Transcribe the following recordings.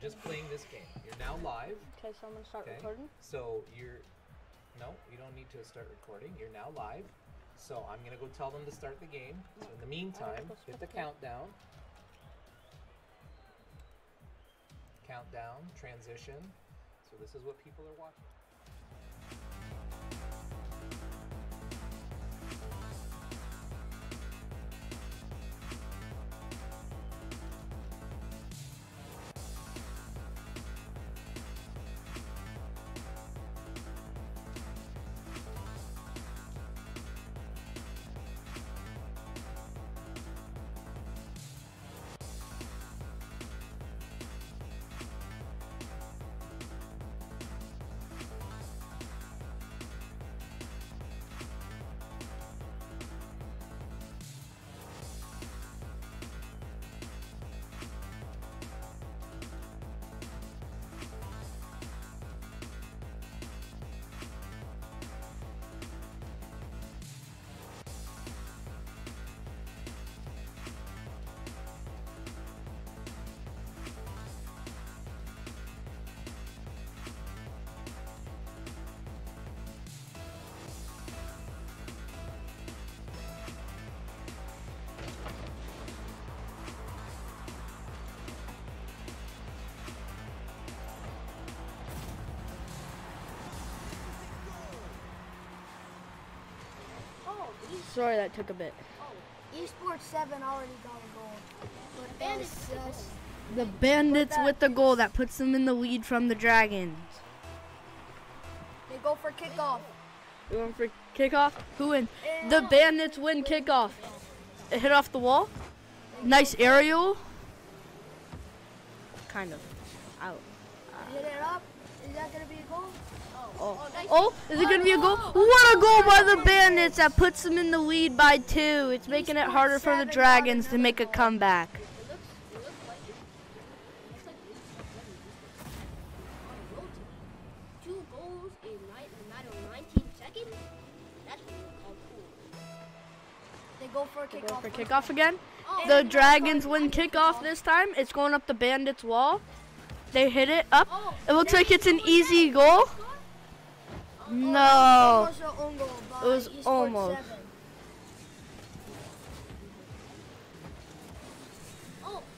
just playing this game. You're now live. Okay, so I'm gonna start Okay. recording. So you're no, you don't need to start recording. You're now live. So I'm gonna go tell them to start the game. So in the meantime, hit the the countdown. Countdown, transition. So this is what people are watching. Sorry that took a bit. oh, Esports 7 already got a goal. But Bandits just, The bandits that- with the goal that puts them in the lead from the dragons. they go for kickoff. You going for kickoff? Who win? And The bandits win kickoff. It hit off the wall. Nice aerial. Kind of. Out. hit it up. Is that going to be a goal? Oh. Oh. Oh, oh, is it gonna be a goal? Oh. What a goal by the bandits that puts them in the lead by two. It's making it harder for the dragons to make a comeback. It looks, it looks like it. It looks like it's on road to Two goals in ni- in a matter of 19 seconds? That's what we call cool. They go for Go kickoff. for kickoff again. Oh, The dragons win kickoff this time. It's going up the bandits' wall. They hit it up. Oh, It looks like it's an easy goal. No. It was almost. 7.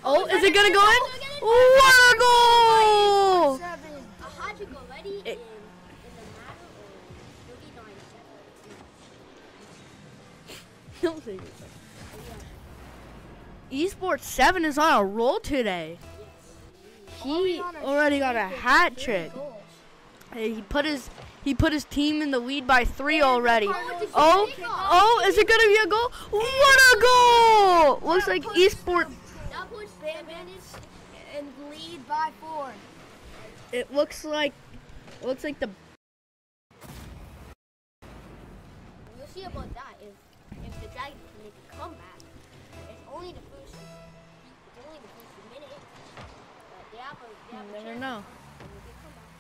Oh, is it gonna go in? What a goal! 7. A hat trick already It- in, in a matter of 39 seconds. Don't say Esports 7 is on a roll today. He already got a hat trick. He put his he put his team in the lead by three already. Oh, oh, is it gonna be a goal? What a goal! Looks like Esports. That puts the bandits. And lead by 4. It looks like looks like the We'll see about that if if the Dragons can make a comeback. It's only the first. It's only the first minute. Mm, but they have a. They have a never know. a comeback.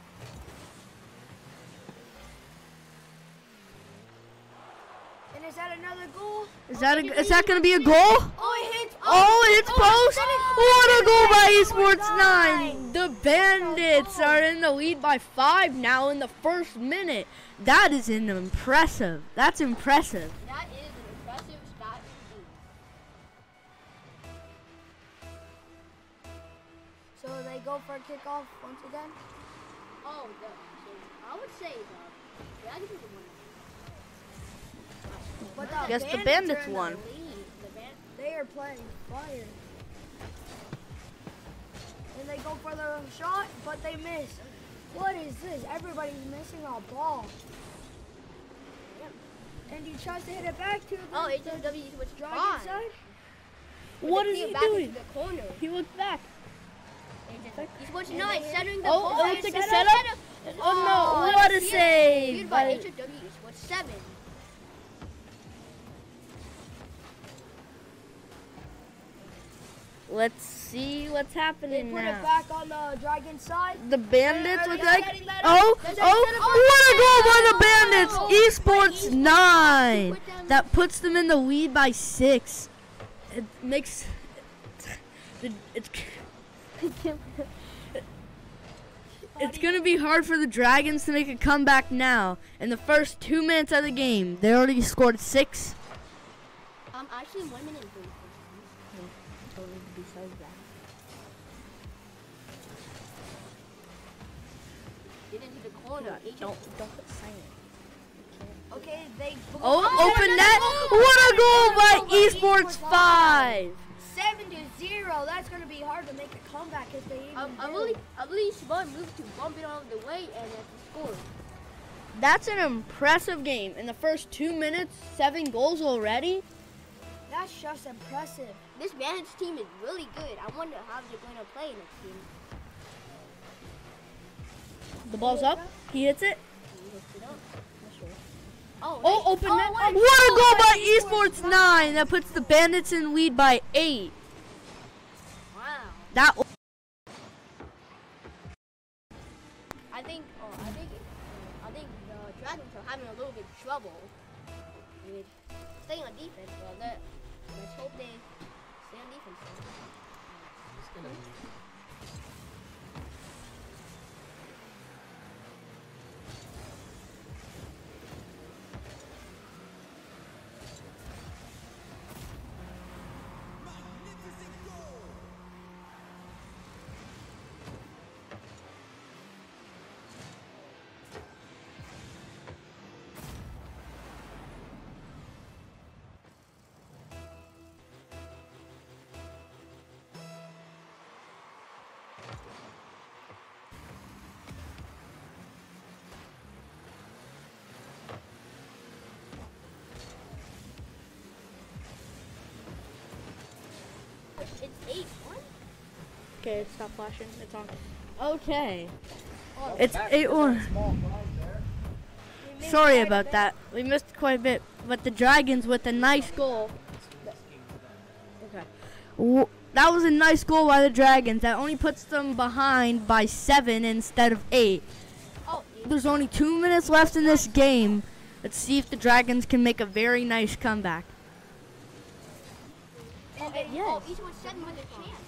And is that another goal? is that a, is that gonna be a goal? Oh, it hits. Oh, it oh, hits oh, post! Oh, what a goal by Esports 9! The Bandits are in the lead by five now in the first minute. That is an impressive. That's impressive. That they go for a kickoff once again. Oh, the, so I would say uh, the Dragons are the one. But the Guess the Bandits Bandits are in the won. The band. They are playing fire. And they go for the shot, but they miss. What is this? Everybody's missing a ball. And he tries to hit it back to the, Oh, the HW was dragon trying. side. What They is threw he it doing? the corner. He looked back. He's watching nice, centering the Oh, ball. it looks like a Set up, setup. set up. Oh no, oh, what a save! by by- HW was seven. Let's see what's They happening put it now. back on the dragon side. The bandits look like that oh oh what a goal by the bandits! Oh, Esports Esports nine put that puts them in the lead by six. It makes it, it's it's gonna be hard for the Dragons to make a comeback now. In the first two minutes of the game, they already scored six. Um, actually, one minute and 34 seconds. Get into the corner. Don't don't put silent. Okay, they. Oh, Oh, open net! no, no. What a goal by Esports Esports Five. Seven to zero. That's going to be hard to make a comeback if they even um, do. I believe, I believe Siobhan moved to bump it out of the way and scored. That's an impressive game. In the first two minutes, seven goals already. That's just impressive. This bandits team is really good. I wonder how they're going to play next team. The ball's up. He hits it. He hits it sure. Oh, oh open oh, net. What a goal by Esports 9. That puts the Bandits in lead by 8. That I think, oh, I think, I think the Dragons are having a little bit of trouble with staying on defense. Well, let, let's hope they stay on defense. I'm gonna It's, it's eight. Okay, stop flashing. It's on. Okay. Oh, It's eight to that one. small flag there. We missed Sorry about that. We missed quite a bit, but the Dragons with a nice goal. Okay. W- That was a nice goal by the Dragons. That only puts them behind by seven instead of eight. oh, There's only two minutes left in this game. Let's see if the Dragons can make a very nice comeback. Oh, they- oh, each one seven with a chance.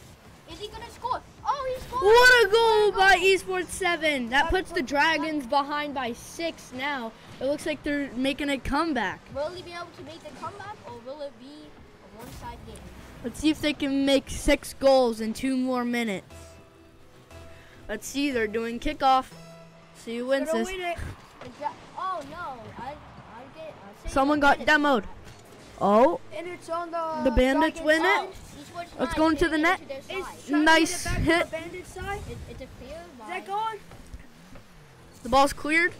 Is he gonna score? Oh, he scored! What a goal oh by Esports 7. That puts the Dragons behind by six now. It looks like they're making a comeback. Will he be able to make the comeback, or will it be a one-side game? Let's see if they can make six goals in two more minutes. Let's see, they're doing kickoff. See who wins this. win. Oh no, I, I get. I Someone got demoed. Oh, And it's on the. The Bandits win side. it. Esports Let's nine go into the net. It's side. trying to Nice get it back hit. To the Bandit side. It, it's a clear Is that going? the ball's cleared.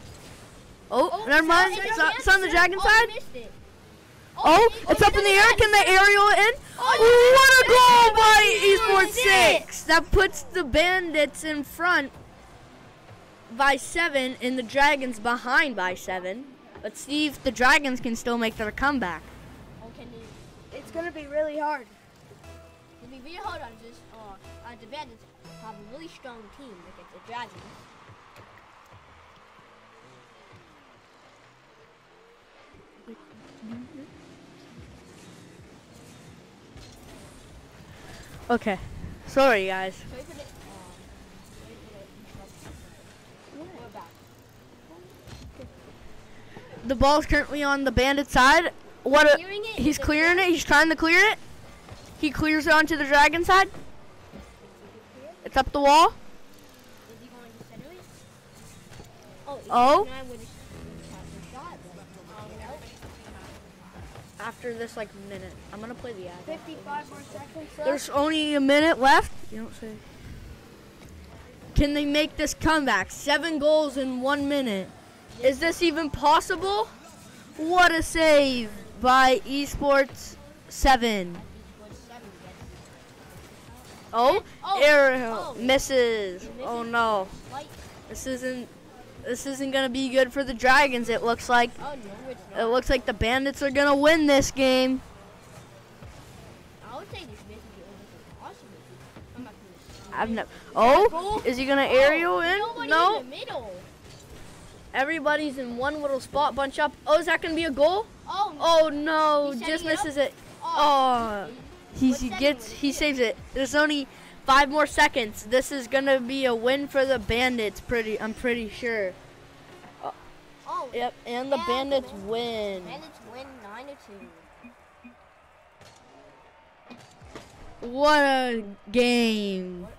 Oh, Oh, never mind. it's It's, on on- it's on the Dragon oh, side. it. Oh, he- it's up in the did air. Can they aerial it in? Oh, what a goal by Esports Six. 6. That puts the Bandits in front by 7 and the Dragons behind by 7. Let's see if the Dragons can still make their comeback. It's gonna be really hard. It'll be really hard on this. Uh, uh, the Bandits have a really strong team against the Dragons. Okay. Sorry, guys. The. Sorry for the interruption. We're back. The ball's currently on the Bandit side. What a, it, he's Is it clearing it. He's trying to clear it. He clears it onto the Dragon side. It's up the wall. Is he going to center it? Oh. Oh. Nine with a with a shot. but, no. After this like minute, I'm gonna play the ad. 55 more seconds left. There's only a minute left. You don't say. Can they make this comeback? Seven goals in one minute. Is this even possible? What a save by Esports 7. Esports seven gets Oh, Oh, aerial oh. misses. Oh no. This isn't this isn't gonna be good for the Dragons, it looks like. Oh no, It looks like the Bandits are gonna win this game. I would say this may be almost impossible to come back from this. I've never Oh, is he gonna aerial in? No. in the middle. Everybody's in one little spot, bunch up. Oh, is that gonna be a goal? Oh, Oh no, just it up? misses it. oh. Oh, he, he gets he saves it. There's only Five more seconds. This is gonna be a win for the Bandits. Pretty, I'm pretty sure. Oh, Yep, and the Yeah. Bandits win. Bandits win nine to two. What a game! What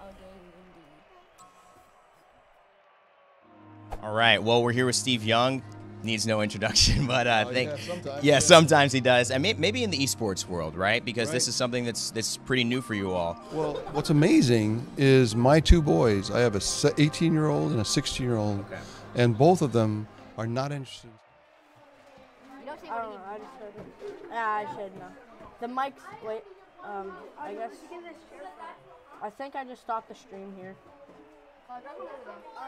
All right. Well, we're here with Steve Young. Needs no introduction, but uh, Oh, think, yeah, sometimes, yeah, yeah. sometimes he does, and may, maybe in the esports world, right? Because this is something that's that's pretty new for you all. Well, what's amazing is my two boys. I have a 18 year old and a 16 year old, Okay. and both of them are not interested. You don't say I don't know. I just heard it. Yeah, I should know. The mics. Wait. Um. I guess. I think I just stopped the stream here.